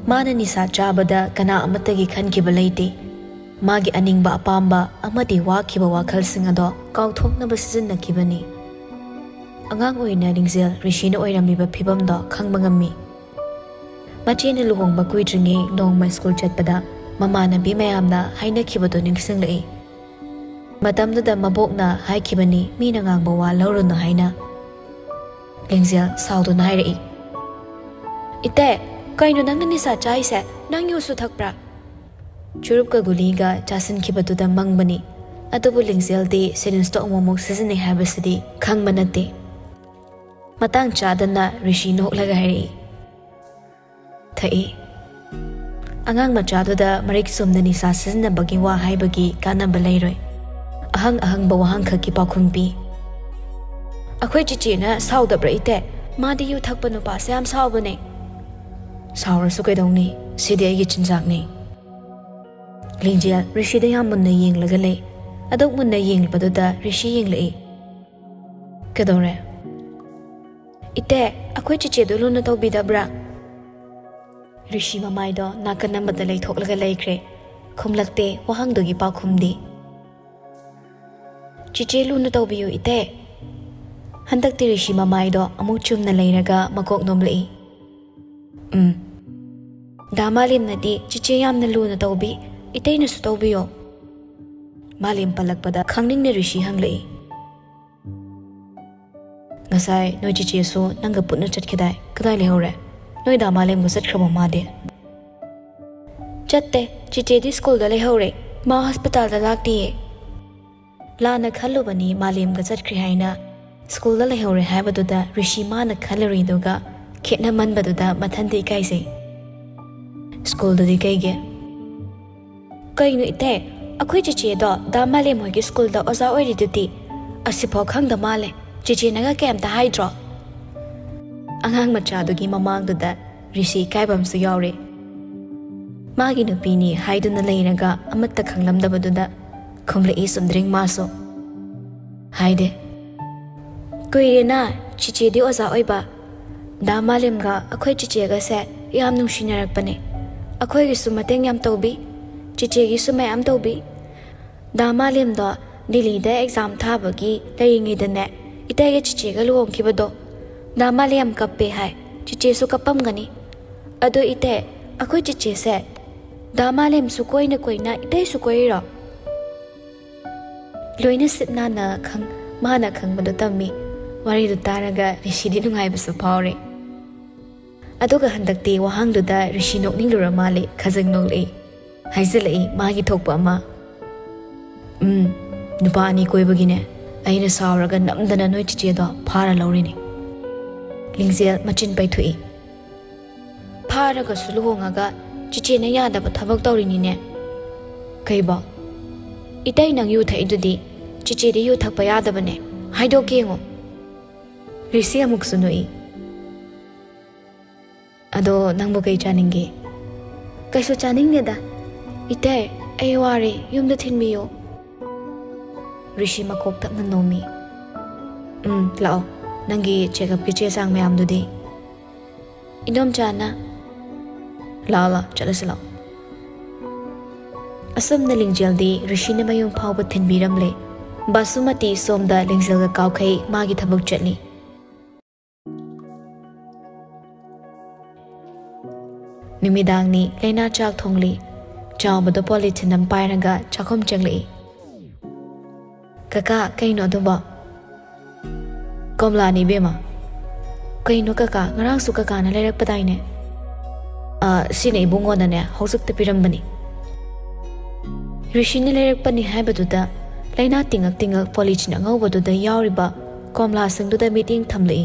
mana nisa chabada kana amatagi khan ki balaiti magi aning ba apamba amadi wa ki ba wakhal singa do kaw thok na ba sizin na kibani angang oina lengzel rishina oirami ba phibam do khang bangami machine luhong ba kui dringi nong ma school chat pada mama na bi mayamna haina khibado ningsing lai matamda mabokna laga hai ngang ba Angang machado marik somna ni sasin na bagi wa hai bagi kana balay roy. Ahang ahang ba wahang khaki pa khumpi. Akhoi chichi na sau da brai te ma di yu thak panu pa sam sau ba ne. Sau ra su kai dong ni si de gi chin jak ni. Lingjia rishi da yam mun na ying laga le. Adok mun na ying pa da rishi ying le. Kadore. Ite akhoi chichi do lu na tau bi da bra. Rishi ममाइदो नाकन अमद लेथोकलग लेख्रे खुमलक्ते वहंगदुगी पाखुमदी चिचे लुन तौबियु इते हंदक्ति ऋषि ममाइदो अमु चुमना लेरगा मकोक नोमलई उम दामालिम नदी चिचे यामना लुन तौबी इतेन सु तौबियो मालिम पलकपदा खंगनिंग ने ऋषि हंगलई ngài nói chị chị số năng gặp bụng nó chặt cái đại cái đại lấy hậu rồi noi da male musat khama ma de chatte, chiche di school da le hore ma hospital da lak ti la na khallu bani malem ga chat kri haina school da le hore ha badu da rishi ma na khalari do ga khetna man badu da mathan de kai se. School da di kai ge. Kai nu ite akhoi chiche do da malem ho gi school da oza oi ri du ti asipho khang da male, chiche na ga kem ta hai draw ꯑꯉꯥꯡ ꯃꯆꯥꯗꯨꯒꯤ ꯃꯃꯥꯡꯗꯨꯗ ꯔꯤꯁꯤ ꯏꯀꯥꯏꯕ ꯑꯃꯁꯨ ꯌꯥꯎꯔꯦ ꯃꯥꯒꯤ ꯅꯨꯄꯤꯅꯤ ꯍꯥꯏꯗꯨꯅ ꯂꯩꯔꯒ ꯑꯃꯠꯇ ꯈꯪꯂꯝꯗꯕꯗꯨꯗ ꯈꯨꯝꯂꯛꯏ ꯆꯨꯝꯗ꯭ꯔꯤꯡ ꯃꯥꯁꯨ ꯍꯥꯏꯗꯦ ꯀꯨꯏꯔꯦꯅ ꯆꯤꯆꯦꯗꯤ ꯑꯣꯖꯥ ꯑꯣꯏꯕ ꯗꯥ ꯃꯥꯂꯦꯝꯒ ꯑꯩꯈꯣꯏ ꯆꯤꯆꯦꯒꯁꯦ ꯌꯥꯝ ꯅꯨꯡꯁꯤꯅꯔꯛꯄꯅꯦ ꯑꯩꯈꯣꯏꯒꯤꯁꯨ ꯃꯇꯦꯡ ꯌꯥꯝ ꯇꯧꯕꯤ ꯆꯤꯆꯦꯒꯤꯁꯨ ꯃꯌꯥꯝ ꯇꯧꯕꯤ ꯗꯥ ꯃꯥꯂꯦꯝꯗꯣ ꯗꯤꯜꯂꯤꯗ ꯑꯦꯛꯖꯥꯝ ꯊꯥꯕꯒꯤ ꯂꯩꯔꯤꯉꯩꯗꯅꯦ ꯏꯇꯩꯒ ꯆꯤꯆꯦꯒ ꯂꯨꯍꯣꯡꯈꯤꯕꯗꯣ ꯗꯥ ꯃꯥꯂꯦꯝ ꯀꯞꯄꯦ ꯍꯥꯏ ꯆꯤꯆꯦꯁꯨ ꯀꯞꯄꯝꯒꯅꯤ ꯑꯗꯣ ꯏꯇꯩ ꯑꯩꯈꯣꯏ ꯆꯤꯆꯦꯁꯦ ꯗꯥ ꯃꯥꯂꯦꯝꯁꯨ ꯀꯣꯏꯅ ꯀꯣꯏꯅ ꯏꯇꯩꯁꯨ ꯀꯣꯏꯔꯤꯔꯣ ꯂꯣꯏꯅ ꯁꯤꯠ ꯅꯥꯟꯅ ꯈꯪ ꯃꯥꯅ ꯈꯪꯕꯗꯣ ꯇꯝꯃꯤ ꯋꯥꯔꯤꯗꯨ ꯇꯥꯔꯒ ꯔꯤꯁꯤꯗꯤ ꯅꯨꯡꯉꯥꯏꯕꯁꯨ ꯐꯥꯎꯔꯦ ꯑꯗꯨꯒ ꯍꯟꯗꯛꯇꯤ ꯋꯥꯍꯪꯗꯨꯗ ꯔꯤꯁꯤ ꯅꯣꯛꯅꯤꯡꯂꯨꯔ ꯃꯥꯜꯂꯤ ꯈꯖꯪ ꯅꯣꯛꯂꯛꯏ ꯍꯥꯏꯖꯤꯜꯂꯛꯏ ꯃꯥꯒꯤ ꯊꯣꯛꯄ ꯑꯃ ꯎꯝ ꯅꯨꯄꯥ ꯑꯅꯤ ꯀꯣꯏꯕꯒꯤꯅꯦ ꯑꯩꯅ ꯁꯥꯎꯔꯒ ꯅꯝꯗꯅ ꯅꯣꯏ ꯆꯤꯆꯦꯗꯣ ꯐꯥꯔ ꯂꯧꯔꯤꯅꯤ ꯂꯤꯡꯖꯦꯜ ꯃꯆꯤꯟ ꯄꯩꯊꯣꯛꯏ ꯐꯥꯔꯒꯁꯨ ꯂꯨꯍꯣꯡꯉꯒ ꯆꯤꯆꯦꯅ ꯌꯥꯗꯕ ꯊꯕꯛ ꯇꯧꯔꯤꯅꯤꯅꯦ ꯀꯩꯕꯣ ꯏꯇꯩ ꯅꯪ ꯌꯨ ꯊꯛꯏꯗꯨꯗꯤ ꯆꯤꯆꯦꯗꯤ ꯌꯨ ꯊꯛꯄ ꯌꯥꯗꯕꯅꯦ ꯍꯥꯏꯗꯣꯛꯀꯦ ꯌꯦꯡꯉꯣ ꯔꯤꯁꯤ ꯑꯃꯨꯛꯁꯨ ꯅꯣꯛꯏ ꯑꯗꯣ ꯅꯪꯕꯨ ꯀꯩ ꯆꯥꯅꯤꯡꯒꯦ ꯀꯩꯁꯨ ꯆꯥꯅꯤꯡꯗꯦꯗ ꯏꯇꯩ ꯑꯩ ꯋꯥꯔꯦ ꯌꯨꯝꯗ ꯊꯤꯟꯕꯤꯌꯣ ꯔꯤꯁꯤ ꯃꯀꯣꯛ ꯇꯞꯅ ꯅꯣꯝꯃꯤ ꯎꯝ ꯂꯥꯛꯑꯣ ನಂಗೆ ಚೆಕಪ್ಗೆ ಚೇ ಸಾಂಗ್ ಮ್ಯಾಮ್ ದುದಿ ಇನ್ನೊಮ್ ಚಾನ ಲಾ ಲಾ ಚಲಸ ಲಾ ಅಸಮ್ನ ಲಿಂಗ್ಜಲ್ದಿ ಋಷಿನ ಮಯೂಂ ಫಾವಬ ಥಿನ್ಬಿರಮ್ಲೆ ಬಾಸುಮತಿ ಸೋಮ್ದ ಲಿಂಗ್ಜಲ್ಗ ಕಾವ್ಖೈ ಮಾಗಿ ಥಬಕ್ ಚಟ್ಲಿ ನಿಮಿದಾಂಗ್ನಿ ಲೈನಾ ಚಾಕ್ ಥೋಂಗ್ಲಿ ಚಾವಬದ ಪಾಲಿಥಿನ್ ನಂ ಪಾಯರಗ ಚಾಖೋಮ್ ಚಂಗ್ಲಿ ಕಕಾ ಕೈನೋ ಅದುಬಾ ကောမလာနေပြီမှာကိနုကကငရဆုကကနလဲရက်ပတိုင်းနဲ့အာစီနေဘုံကောနနဲ့ဟောစုတပိရမ်ဘနီရရှိနေလဲရက်ပနီဟဲဘဒုဒလိုင်းနာတင်ငတင်ငပေါ်လိချင်ငောဘဒုဒယောရိဘကောမလာစင်ဒုဒမီတင်းထမ်လိ